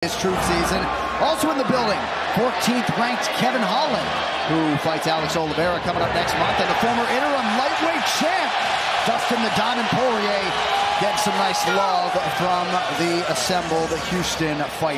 His truth season. Also in the building, 14th ranked Kevin Holland, who fights Alex Oliveira coming up next month, and the former interim lightweight champ, Dustin the Diamond Poirier, gets some nice love from the assembled Houston fight.